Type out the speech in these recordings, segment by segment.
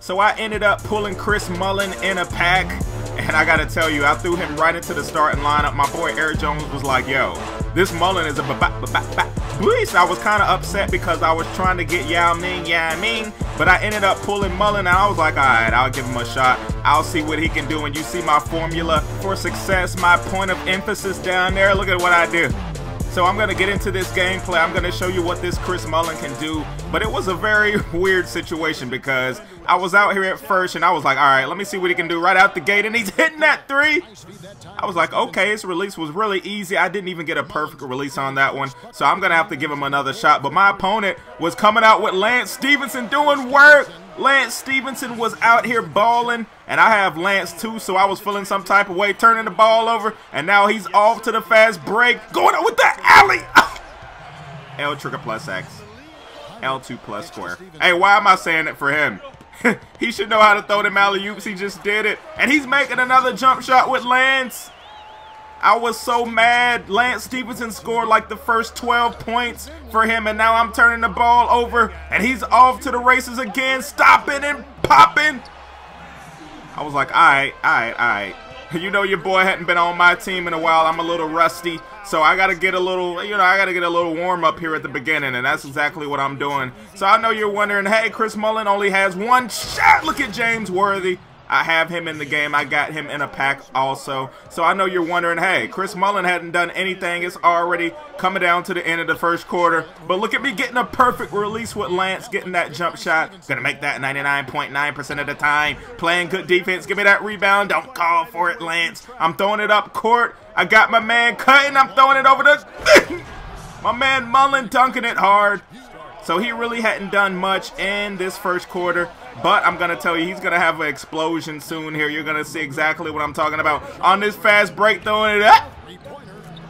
So I ended up pulling Chris Mullin in a pack. And I gotta tell you, I threw him right into the starting lineup. My boy Eric Jones was like, yo, this Mullin is a ba ba ba ba beast. I was kind of upset because I was trying to get Yao Ming, Yao Ming, but I ended up pulling Mullin and I was like, all right, I'll give him a shot. I'll see what he can do. And you see my formula for success, my point of emphasis down there. Look at what I do. So I'm going to get into this gameplay. I'm going to show you what this Chris Mullin can do. But it was a very weird situation because I was out here at first and I was like, all right, let me see what he can do right out the gate. And he's hitting that three. I was like, okay, his release was really easy. I didn't even get a perfect release on that one. So I'm going to have to give him another shot. But my opponent was coming out with Lance Stephenson doing work. Lance Stephenson was out here balling, and I have Lance too, so I was feeling some type of way, turning the ball over, and now he's off to the fast break, going out with the alley. L trigger plus X. L2 plus square. Hey, why am I saying it for him? he should know how to throw them alley-oops. He just did it. And he's making another jump shot with Lance. I was so mad. Lance Stephenson scored like the first 12 points for him, and now I'm turning the ball over, and he's off to the races again, stopping and popping. I was like, all right, all right, all right. You know your boy hadn't been on my team in a while. I'm a little rusty, so I got to get a little, you know, I got to get a little warm up here at the beginning, and that's exactly what I'm doing. So I know you're wondering, hey, Chris Mullin only has one shot. Look at James Worthy. I have him in the game. I got him in a pack also. So I know you're wondering, hey, Chris Mullin hadn't done anything. It's already coming down to the end of the first quarter. But look at me getting a perfect release with Lance, getting that jump shot. Gonna make that 99.9% of the time. Playing good defense. Give me that rebound. Don't call for it, Lance. I'm throwing it up court. I got my man cutting. I'm throwing it over the... my man Mullin dunking it hard. So he really hadn't done much in this first quarter. But I'm going to tell you, he's going to have an explosion soon here. You're going to see exactly what I'm talking about. On this fast break, throwing it up.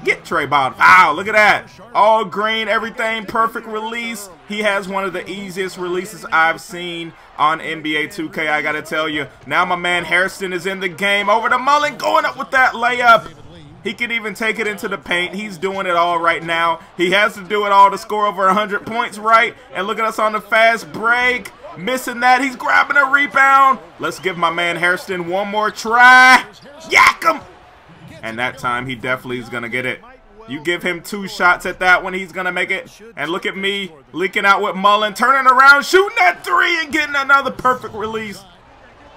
Get Trey Bottom. Wow, look at that. All green, everything, perfect release. He has one of the easiest releases I've seen on NBA 2K, I got to tell you. Now my man Hairston is in the game. Over to Mullin, going up with that layup. He can even take it into the paint. He's doing it all right now. He has to do it all to score over 100 points, right? And look at us on the fast break. Missing that. He's grabbing a rebound. Let's give my man Hairston one more try. Yak him. And that time he definitely is going to get it. You give him two shots at that one, he's going to make it. And look at me leaking out with Mullin, turning around, shooting that three and getting another perfect release.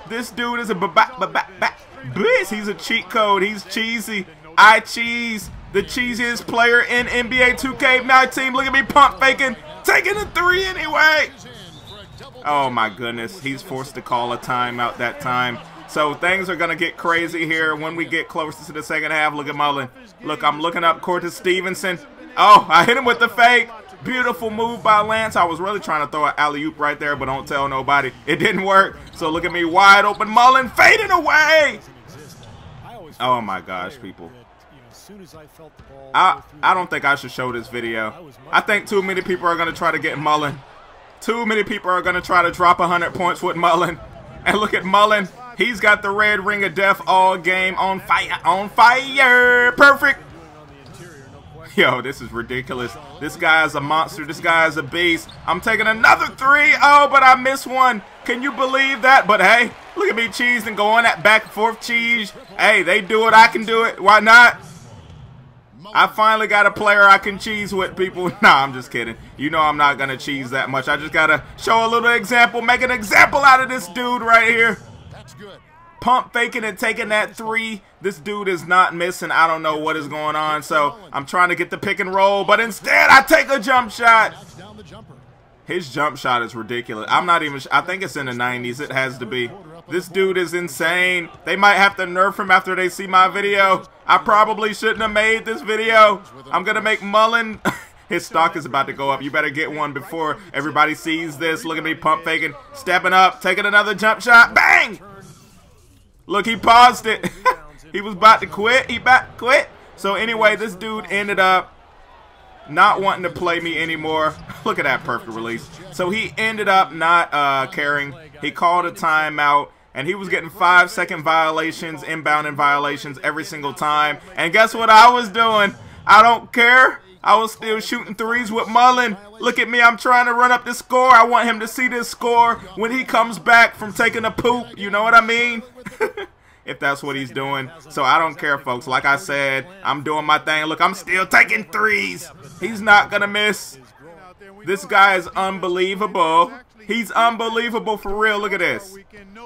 This dude is a ba ba ba ba Biz. He's a cheat code. He's cheesy. I cheese. The cheesiest player in NBA 2K19. Look at me pump faking. Taking a three anyway. Oh my goodness, he's forced to call a timeout that time. So things are going to get crazy here when we get closer to the second half. Look at Mullin. Look, I'm looking up court Stephenson. Oh, I hit him with the fake. Beautiful move by Lance. I was really trying to throw an alley-oop right there, but don't tell nobody. It didn't work. So look at me, wide open Mullin fading away. Oh my gosh, people. I, I don't think I should show this video. I think too many people are going to try to get Mullin. Too many people are going to try to drop 100 points with Mullin. And look at Mullin. He's got the red ring of death all game on fire. On fire. Perfect. Yo, this is ridiculous. This guy is a monster. This guy is a beast. I'm taking another three. Oh, but I missed one. Can you believe that? But hey, look at me cheese and going that back and forth cheese. Hey, they do it. I can do it. Why not? I finally got a player I can cheese with, people. Nah, I'm just kidding. You know I'm not going to cheese that much. I just got to show a little example, make an example out of this dude right here. That's good. Pump faking and taking that three. This dude is not missing. I don't know what is going on. So I'm trying to get the pick and roll, but instead I take a jump shot. His jump shot is ridiculous. I'm not even, I think it's in the 90s. It has to be. This dude is insane. They might have to nerf him after they see my video. I probably shouldn't have made this video. I'm going to make Mullin. His stock is about to go up. You better get one before everybody sees this. Look at me pump faking, stepping up, taking another jump shot. Bang! Look, he paused it. he was about to quit. He about to quit. So anyway, this dude ended up not wanting to play me anymore. Look at that perfect release. So he ended up not uh, caring. He called a timeout. And he was getting five second violations, inbounding violations every single time. And guess what I was doing? I don't care. I was still shooting threes with Mullin. Look at me, I'm trying to run up the score. I want him to see this score when he comes back from taking a poop. You know what I mean? if that's what he's doing. So I don't care, folks. Like I said, I'm doing my thing. Look, I'm still taking threes. He's not going to miss. This guy is unbelievable. He's unbelievable for real. Look at this.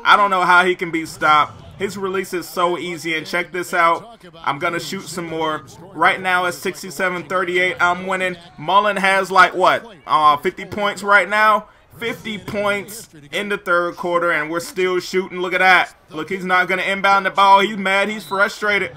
I don't know how he can be stopped. His release is so easy, and check this out. I'm going to shoot some more. Right now it's 67-38. I'm winning. Mullin has like, what, uh, 50 points right now? 50 points in the third quarter, and we're still shooting. Look at that. Look, he's not going to inbound the ball. He's mad. He's frustrated.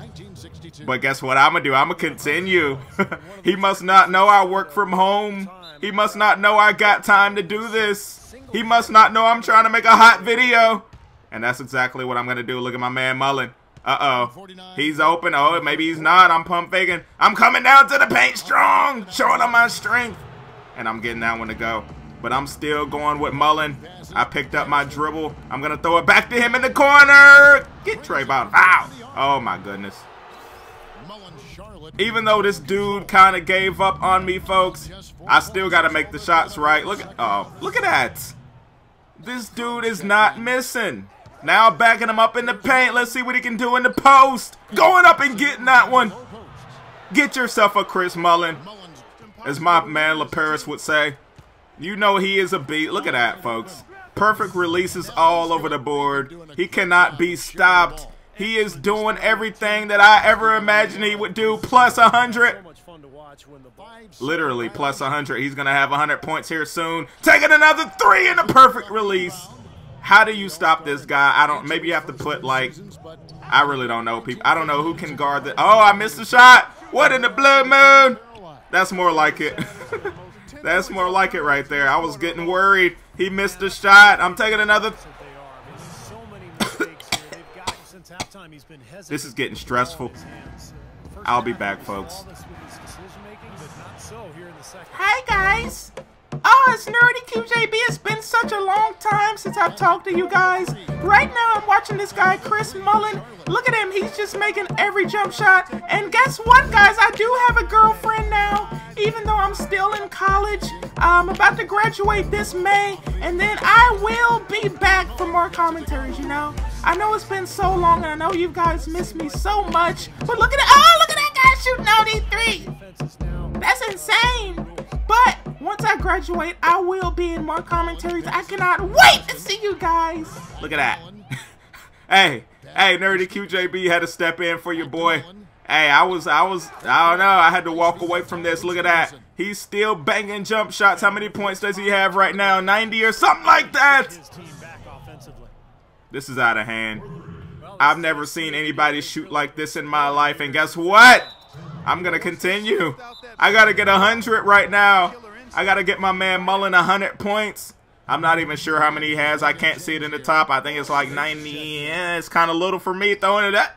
But guess what I'm going to do? I'm going to continue. he must not know I work from home. He must not know I got time to do this. He must not know I'm trying to make a hot video. And that's exactly what I'm going to do. Look at my man Mullin. Uh-oh. He's open. Oh, maybe he's not. I'm pump faking. I'm coming down to the paint strong. Showing him my strength. And I'm getting that one to go. But I'm still going with Mullin. I picked up my dribble. I'm going to throw it back to him in the corner. Get Trey Bottom. Ow. Oh, my goodness. Even though this dude kind of gave up on me, folks, I still got to make the shots right. Look at, oh, look at that. This dude is not missing. Now backing him up in the paint. Let's see what he can do in the post. Going up and getting that one. Get yourself a Chris Mullin. As my man LaParis would say. You know he is a beat. Look at that, folks. Perfect releases all over the board. He cannot be stopped. He is doing everything that I ever imagined he would do. Plus 100. Literally plus 100. He's going to have 100 points here soon. Taking another three in a perfect release. How do you stop this guy? I don't. Maybe you have to put like. I really don't know people. I don't know who can guard the. Oh, I missed a shot. What in the blue moon? That's more like it. That's more like it right there. I was getting worried. He missed a shot. I'm taking another. this is getting stressful. I'll be back, folks. Hi, guys. Ah, oh, it's Nerdy QJB. It's been such a long time since I've talked to you guys. Right now, I'm watching this guy, Chris Mullin. Look at him. He's just making every jump shot. And guess what, guys? I do have a girlfriend now, even though I'm still in college. I'm about to graduate this May, and then I will be back for more commentaries, you know? I know it's been so long, and I know you guys miss me so much. But look at it. Oh, look at that guy shooting these threes. That's insane. But once I graduate, I will be in more commentaries. I cannot wait to see you guys. Look at that. hey, hey, Nerdy QJB had to step in for your boy. Hey, I was, I was, I don't know. I had to walk away from this. Look at that. He's still banging jump shots. How many points does he have right now? 90 or something like that. This is out of hand. I've never seen anybody shoot like this in my life. And guess what? I'm going to continue. I got to get 100 right now. I got to get my man Mullin 100 points. I'm not even sure how many he has. I can't see it in the top. I think it's like 90. Yeah, it's kind of little for me throwing it up.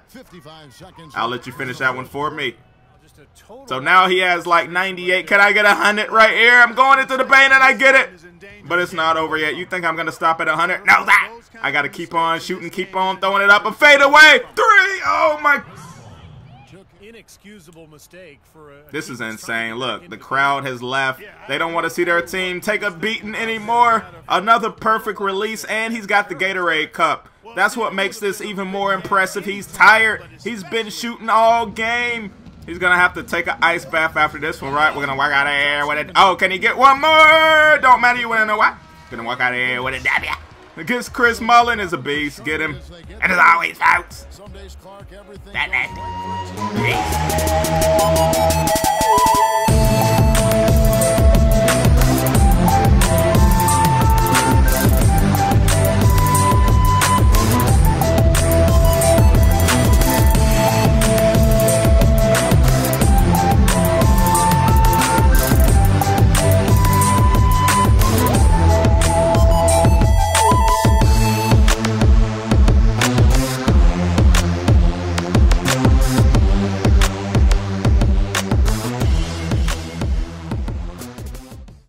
I'll let you finish that one for me. So now he has like 98. Can I get 100 right here? I'm going into the paint and I get it. But it's not over yet. You think I'm going to stop at 100? No, that. I got to keep on shooting, keep on throwing it up and fade away. Three. Oh, my inexcusable mistake for a This is insane. Look, the crowd has left. They don't want to see their team take a beating anymore. Another perfect release, and he's got the Gatorade cup. That's what makes this even more impressive. He's tired. He's been shooting all game. He's gonna have to take an ice bath after this one, right? We're gonna walk out of here with it. Oh, can he get one more? Don't matter. You wanna know why? Gonna walk out of here with a W. Because Chris Mullin is a beast. Get him. And as always, folks, that, that. Peace.